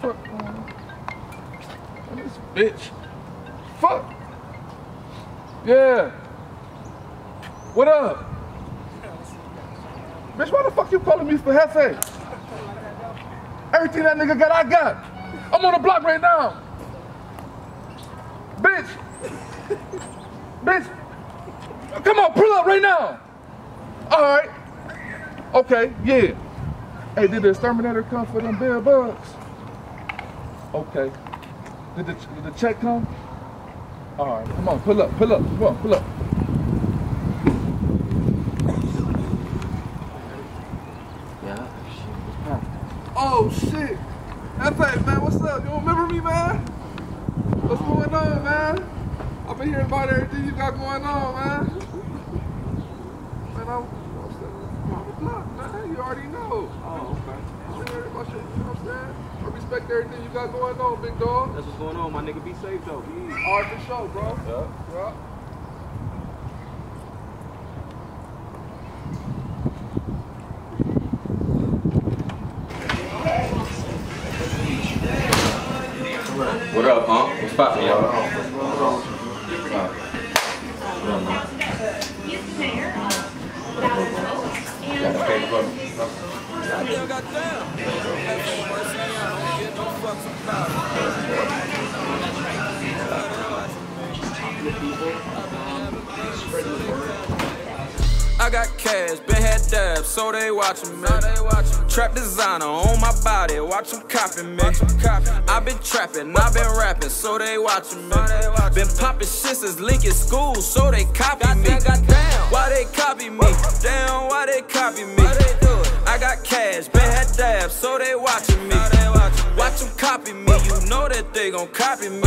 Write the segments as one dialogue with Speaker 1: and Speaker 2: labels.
Speaker 1: fuck? This bitch. Fuck. Yeah. What up? Bitch, why the fuck you calling me for Heffe? Everything that nigga got, I got. I'm on the block right now. Bitch. Bitch. Come on, pull up right now. All right. Okay, yeah. Hey, did the exterminator come for them bed bugs? Okay. Did the, did the check come? All right, come on, pull up, pull up, come on, pull up.
Speaker 2: Yeah, shit, what's poppin'?
Speaker 1: Oh shit! F.A. man, what's up? You remember me, man? What's going on, man? I've been hearing about everything you got going on, man. Man, I'm, I'm on the block, man. You already know.
Speaker 2: Oh, okay.
Speaker 1: I heard about you, you know what I'm saying? I respect everything you got going on, big dog.
Speaker 2: That's what's going on, my nigga. Be safe though. Be easy.
Speaker 1: All right, for sure, bro.
Speaker 2: Yeah.
Speaker 1: Yeah.
Speaker 3: What up, huh? What's poppin', y'all?
Speaker 4: I got cash, been had dabs, so they watching me. Trap designer on my body, watch them copying me. I been trapping, I been rapping, so they watching me. Been popping shit since Lincoln School, so they copy me. Why they copy me? Damn, why they copy me? I got cash, been had dabs, so they. Watch them copy me, you know that they gon' copy me.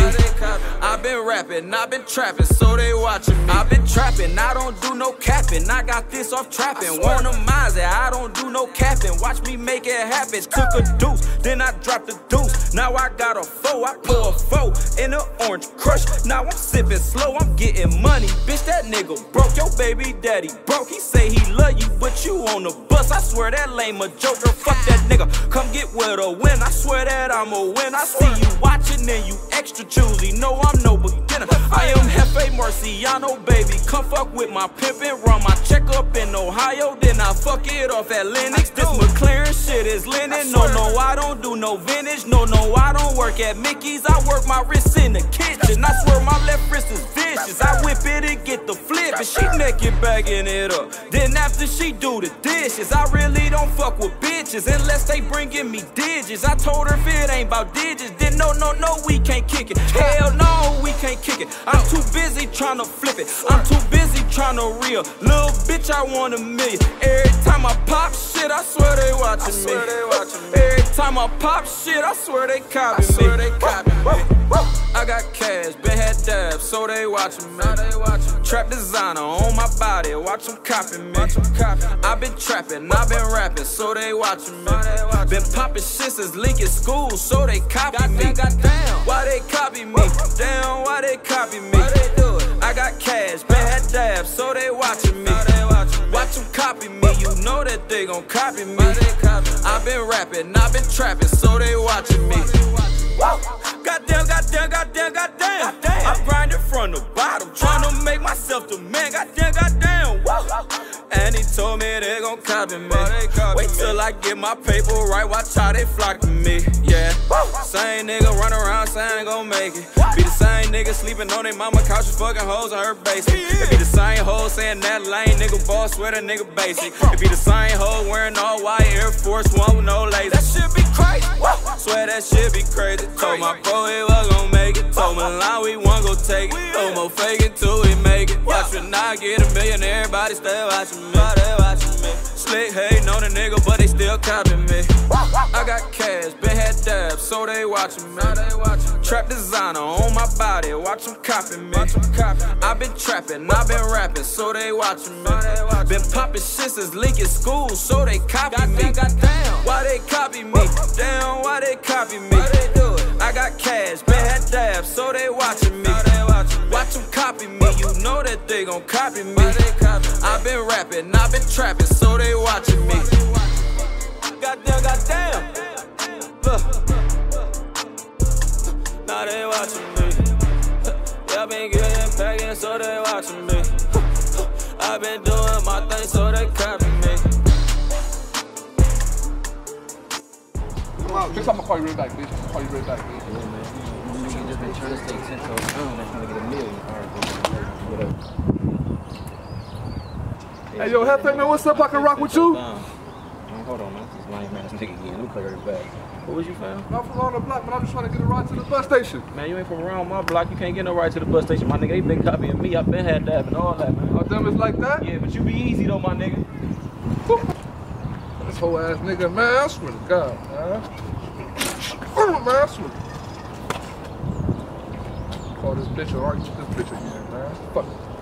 Speaker 4: I been rapping, I been trapping, so they watching me. I been trapping, I don't do no capping. I got this off trapping. Wanna mize it, I don't do no capping. Watch me make it happen. Took a deuce, then I dropped the deuce. Now I got a four, I pull a four in an orange crush. Now I'm sipping slow, I'm getting money. Bitch, that nigga broke. Your baby daddy broke. He say he love you, but you on the bus. I swear that lame a joker. Fuck that nigga. Come get with a win. I swear that I'm a win. I see you watching and you extra choosy. No, I'm no beginner. I am Heffe Marciano, baby. Come fuck with my pimpin'. Run my check up in Ohio. Then I fuck it off at Lennox. This McLaren shit is linen. No, no, I don't do no vintage. No, no, I don't work at Mickey's. I work my wrists in the kitchen. I swear my left wrist is vicious. I whip it and get the flip. And she naked bagging it up. Then after she do the dishes, I really don't fuck with bitches unless they bringing me digits. I told her if it ain't about digits, then no, no, no, we can't kick it. Hell no, we can't kick it. I'm too busy trying to flip it. I'm too busy trying to reel. Little bitch, I want a million. Every time I pop shit, I swear they watching me. Every time I pop shit, I swear they copy me. I got cash, been had dabs, so they watching me. Trap designer on my body, watch them copy me. I been trapping, I been rapping, so they watching me. Been popping shit since Lincoln School, so they copy me. Why they copy me? Damn, why they copy me? Why they do it? I got cash, been so they watching me. Watch them copy me, you know that they gon' copy me. I been rapping, I been trapping, so they watching me. Goddamn, goddamn, goddamn, goddamn. I'm grinding from the bottom, trying to make myself the man. Goddamn, goddamn. Whoa. And he told me they gon' copy me. Wait till I get my paper right, watch how they flock to me. Yeah. Same nigga run around saying they gon' make it. Be the same nigga sleeping on their mama couch with fucking hoes on her basement. It be the same hoe saying that lame nigga boss, swear that nigga basic. It be the same hoe wearing all white Air Force One with no lace. That shit be crazy. That shit be crazy. Told my bro he was gon' make it. Told my line we won't go take it. No more faking till we make it. Watch when I get a million, everybody still watching me. Watching me. Slick hating on a nigga, but they still copying me. I got cash, been dabs, so they watching me. Trap designer on my body, watch them copy me. I been trapping, I been rapping, so they watching me. Been popping shit since Lincoln School, so they copy me. Why they copy me? Damn, why they copy me? I got cash, been had dabs, so they watching me. Watch them copy me, you know that they gon' copy me. I been rapping, I been trapping, so they watching me. Goddamn, goddamn. Look.
Speaker 5: Now they watching me. Yeah, been getting packing, so they watching me. I been doing my thing, so they copy me.
Speaker 1: Bitch, I'm gonna call you right back, bitch. I'm gonna call you right back, bitch.
Speaker 4: Yeah, man. Nigga just been trying to stay ten toes down. They trying to get a million. Whatever.
Speaker 1: Hey, yo, Heffe, man, what's up? I can rock with you?
Speaker 4: Hold on, man. This lame ass nigga again. Let me clear his bag. What was you found?
Speaker 1: I'm from around the block, but I'm just trying to get a ride to the bus station.
Speaker 4: Man, you ain't from around my block. You can't get no ride to the bus station, my nigga. They been copying me. I've been had dab and all that, man.
Speaker 1: Oh, damn, it's like that?
Speaker 4: Yeah, but you be easy though, my nigga.
Speaker 1: This whole ass nigga, man, I swear to God, man. Oh, man, I swear. Call this bitch or argue with this bitch again, man. Fuck it.